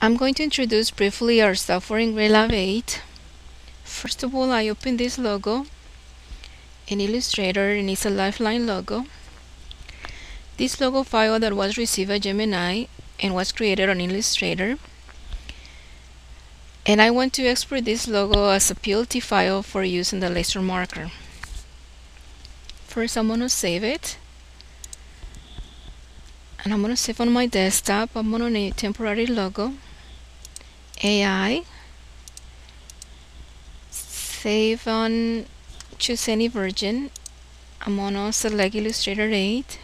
I'm going to introduce briefly our software EngraveLab 8. First of all, I open this logo in Illustrator and it's a Lifeline logo. This logo file that was received by Jimani and was created on Illustrator. And I want to export this logo as a PLT file for use in the laser marker. First, I'm going to save it. And I'm going to save on my desktop. I'm going to name temporary logo. AI save on choose any version. I'm gonna select Illustrator 8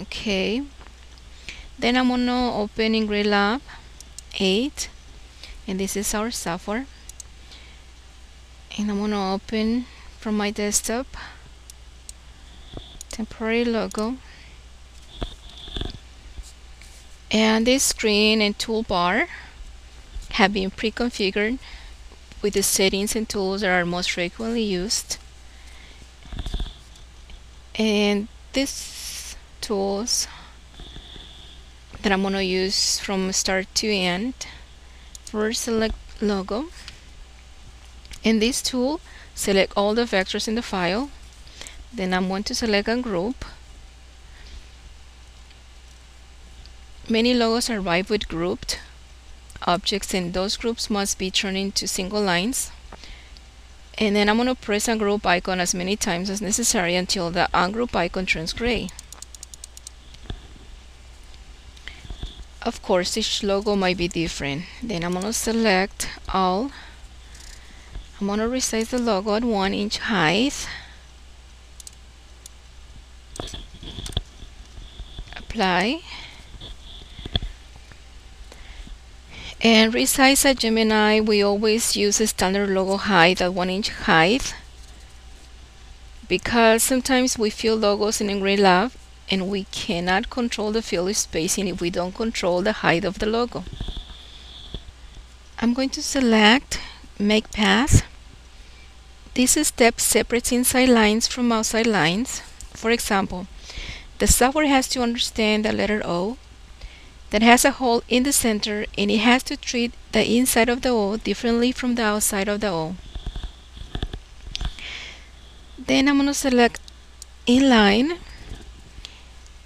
okay. Then I'm gonna open in EngraveLab 8 and this is our software. And I'm gonna open from my desktop. Temporary logo. And this screen and toolbar have been pre-configured with the settings and tools that are most frequently used. And these tools that I'm going to use from start to end first select logo. In this tool select all the vectors in the file. Then I'm going to select a group. Many logos arrive with grouped objects and those groups must be turned into single lines and then I'm going to press a group icon as many times as necessary until the ungroup icon turns gray. Of course each logo might be different. Then I'm going to select all. I'm going to resize the logo at 1 inch height. Apply. And resize at Jimani, we always use a standard logo height at 1 inch height because sometimes we fill logos in EngraveLab and we cannot control the fill spacing if we don't control the height of the logo. I'm going to select Make Path. This step separates inside lines from outside lines. For example, the software has to understand the letter O that has a hole in the center and it has to treat the inside of the O differently from the outside of the O. Then I'm going to select inline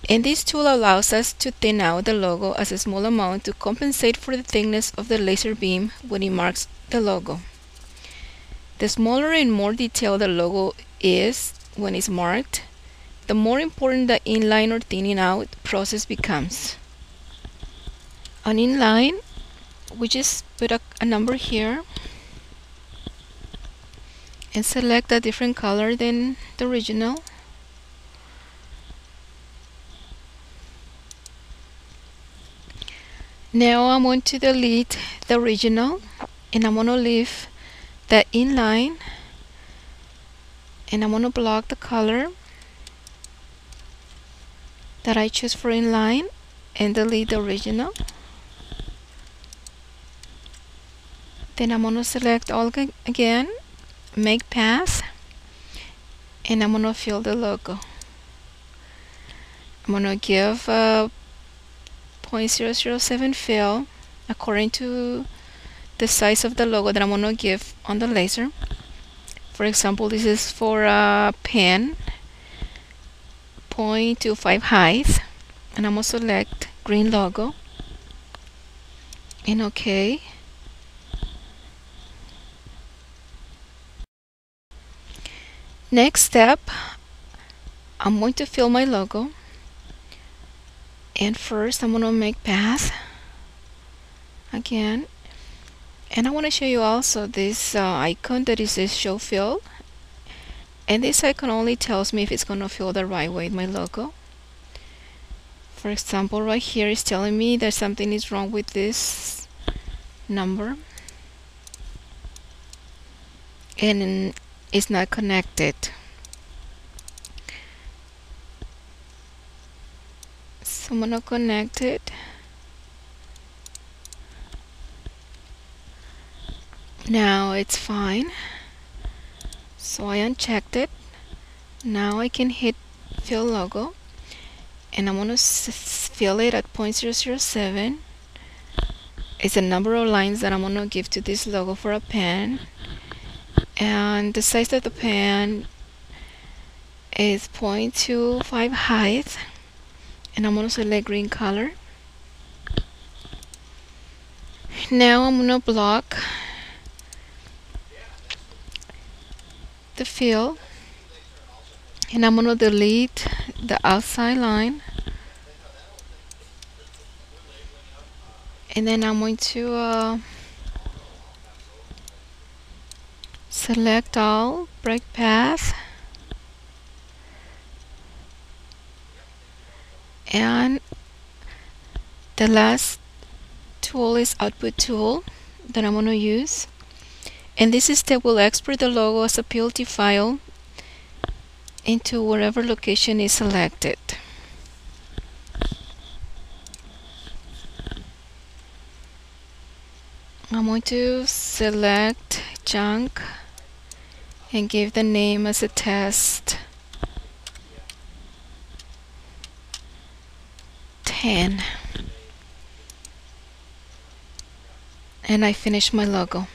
and this tool allows us to thin out the logo as a small amount to compensate for the thickness of the laser beam when it marks the logo. The smaller and more detailed the logo is when it's marked, the more important the inline or thinning out process becomes on inline. We just put a, a number here and select a different color than the original. Now I'm going to delete the original and I'm going to leave the inline and I'm going to block the color that I choose for inline and delete the original then I'm gonna select all again make path and I'm gonna fill the logo. I'm gonna give a 0.007 fill according to the size of the logo that I'm gonna give on the laser. For example this is for a pen 0.25 height and I'm gonna select green logo. And OK Next step, I'm going to fill my logo. And first I'm going to make path again. And I want to show you also this uh, icon that is says show fill. And this icon only tells me if it's going to fill the right way my logo. For example, right here is telling me that something is wrong with this number. And is not connected. So I'm gonna connect it. Now it's fine. So I unchecked it. Now I can hit fill logo and I'm gonna fill it at 0.007 it's the number of lines that I'm gonna give to this logo for a pen and the size of the pen is 0.25 height. And I'm gonna select green color. Now I'm gonna block the fill. And I'm gonna delete the outside line. And then I'm going to uh, select all break path. And the last tool is output tool that I'm going to use. And this step will export the logo as a PLT file into wherever location is selected. I'm going to select junk and give the name as a test 10 and I finish my logo.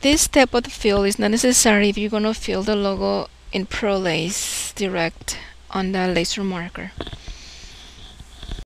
This step of the fill is not necessary if you're going to fill the logo in ProLase direct on the laser marker.